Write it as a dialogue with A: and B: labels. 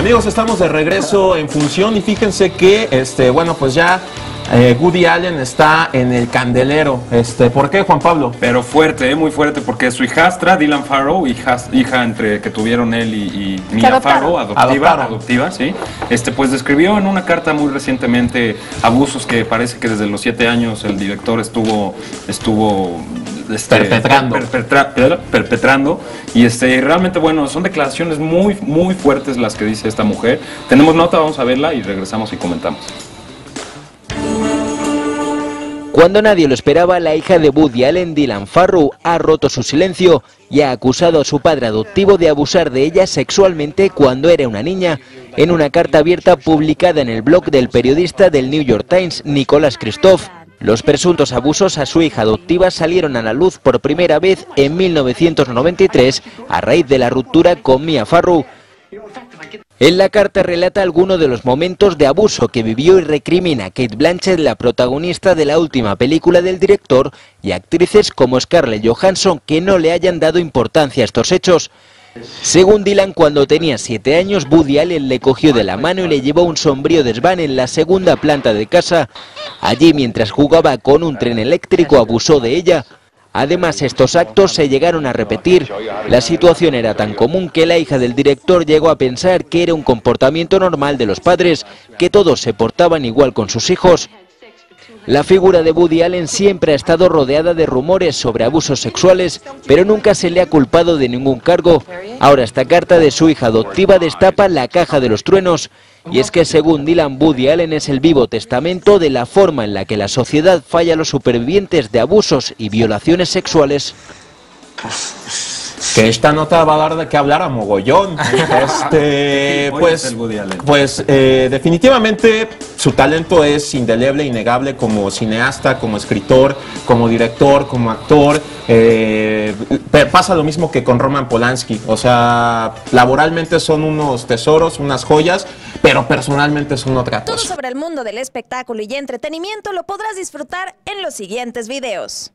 A: Amigos, estamos de regreso en función y fíjense que, este, bueno, pues ya eh, Woody Allen está en el candelero. Este, ¿Por qué, Juan Pablo?
B: Pero fuerte, eh, muy fuerte, porque su hijastra, Dylan Farrow, hija, hija entre que tuvieron él y, y Mia
C: adoptaron.
B: Farrow, adoptiva,
A: Adoptaron.
B: adoptiva, sí, este, pues describió en una carta muy recientemente abusos que parece que desde los siete años el director estuvo, estuvo este,
A: Perpetrando.
B: perpetra- per- perpetrando y este realmente bueno son declaraciones muy muy fuertes las que dice esta mujer tenemos nota vamos a verla y regresamos y comentamos
D: Cuando nadie lo esperaba, la hija de Woody Allen, Dylan Farrow, ha roto su silencio y ha acusado a su padre adoptivo de abusar de ella sexualmente cuando era una niña, en una carta abierta publicada en el blog del periodista del New York Times, Nicolas Christoph. Los presuntos abusos a su hija adoptiva salieron a la luz por primera vez en 1993 a raíz de la ruptura con Mia Farrow. En la carta relata algunos de los momentos de abuso que vivió y recrimina a Kate Blanchett, la protagonista de la última película del director, y actrices como Scarlett Johansson que no le hayan dado importancia a estos hechos. Según Dylan, cuando tenía siete años, Woody Allen le cogió de la mano y le llevó a un sombrío desván en la segunda planta de casa. Allí, mientras jugaba con un tren eléctrico, abusó de ella. Además, estos actos se llegaron a repetir. La situación era tan común que la hija del director llegó a pensar que era un comportamiento normal de los padres, que todos se portaban igual con sus hijos. La figura de Woody Allen siempre ha estado rodeada de rumores sobre abusos sexuales, pero nunca se le ha culpado de ningún cargo. Ahora esta carta de su hija adoptiva destapa la caja de los truenos. Y es que según Dylan, Woody Allen es el vivo testamento de la forma en la que la sociedad falla a los supervivientes de abusos y violaciones sexuales.
A: Que esta nota va a dar de qué hablar a mogollón. Este, pues, pues eh, definitivamente su talento es indeleble, innegable como cineasta, como escritor, como director, como actor. Eh, pasa lo mismo que con Roman Polanski. O sea, laboralmente son unos tesoros, unas joyas, pero personalmente son otra
C: Todo
A: cosa.
C: sobre el mundo del espectáculo y entretenimiento lo podrás disfrutar en los siguientes videos.